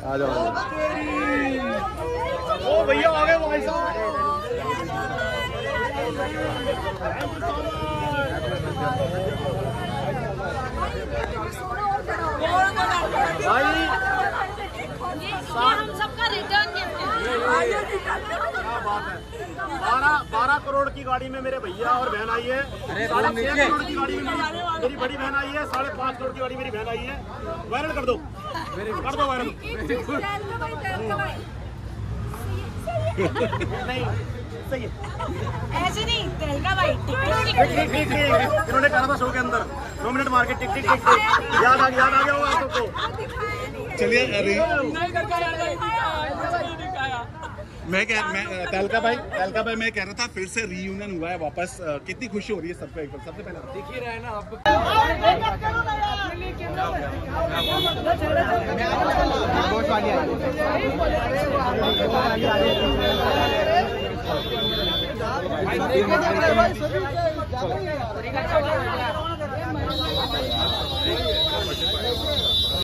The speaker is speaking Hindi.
आ जाओ ओ भैया आ गए भाई साहब। भाई हम सबका रिटर्न गिफ्ट क्या बात बारह बारह करोड़ की गाड़ी में मेरे भैया और बहन आई है। साढ़े छह करोड़ की गाड़ी में बड़ी बहन आई है साढ़े पाँच करोड़ की गाड़ी मेरी बहन आई है। वायरल कर दो। कर दो वायरल नहीं सही है। ऐसे नहीं तेल का भाई टिक टिक टिक टिक। टिक टिक इन्होंने कहा था शो के अंदर। दो मिनट मार के टिक टिक टिक टिक। याद आ याद आ गया होगा आप सबको चलिए अरे मैं कह मैं तहलका भाई तहलका भाई मैं कह रहा था फिर से रीयूनियन हुआ है वापस। कितनी खुशी हो रही है सबको एक बार सबसे पहले दिख ही रहे है ना आप भाई